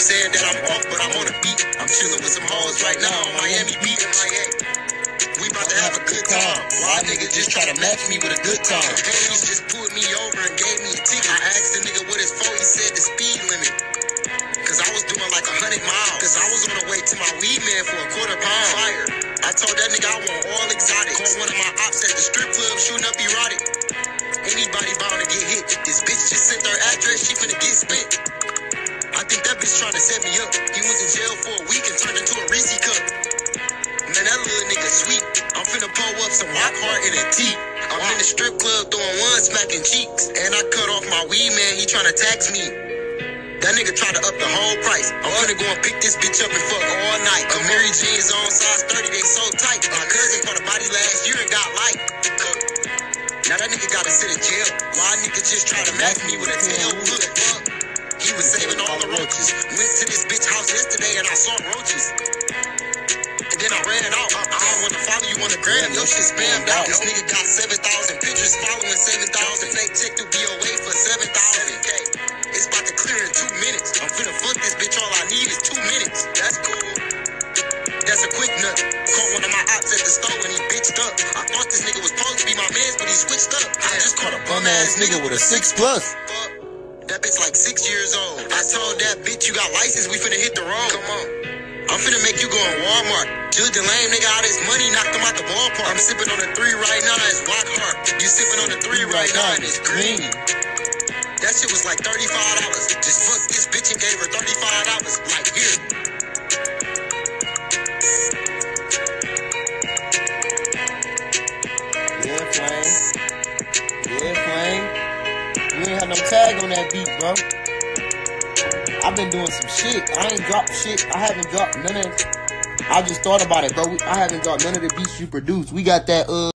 I'm off, but I'm on a beat. I'm chilling with some hoes right now on Miami Beach. We about to have a good time. Why niggas just try to match me with a good time? Police just pulled me over and gave me a ticket. I asked the nigga what his phone, he said the speed limit. Cause I was doing like a hundred miles. Cause I was on the way to my weed man for a quarter pound. Fire. I told that nigga I want all exotic. Call one of my ops at the strip club shooting up erotic. Anybody bound to get hit. This bitch just sent her address, she finna get trying to set me up. He was in jail for a week and turned into a Reese cup. Man, that little nigga sweet. I'm finna pull up some rock hard in a T. I'm in the strip club throwing one smacking cheeks. And I cut off my weed man, he trying to tax me. That nigga tried to up the whole price. I'm finna go and pick this bitch up and fuck all night. A Mary jeans on size 30, they so tight. My cousin caught a body last year and got light. Now that nigga gotta sit in jail. Why nigga just try to match me with a tail? Look, fuck. He was saving all the roaches. Went to this bitch house yesterday and I saw roaches. And then I ran out. I don't wanna follow you on the gram. Your shit spammed out. This nigga got 7,000 pictures following 7,000. Fake check to BOA for 7,000K. It's about to clear in two minutes. I'm finna fuck this bitch. All I need is two minutes. That's cool. That's a quick nut. Caught one of my ops at the store and he bitched up. I thought this nigga was supposed to be my man, but he switched up. I just caught a bum ass nigga with a six plus. Fuck. That bitch like six years old. I told that bitch you got license, we finna hit the road. Come on. I'm finna make you go in Walmart. Judge the lame nigga out his money, knocked him out the ballpark. I'm sipping on the three right now, it's rock hard. You sipping on the three right now, and it's green. That shit was like $35. Just fuck this bitch and gave her $35. Like, here. No tag on that beat, bro. I've been doing some shit. I ain't dropped shit. I haven't dropped none of. I just thought about it, bro. I haven't dropped none of the beats you produced. We got that uh.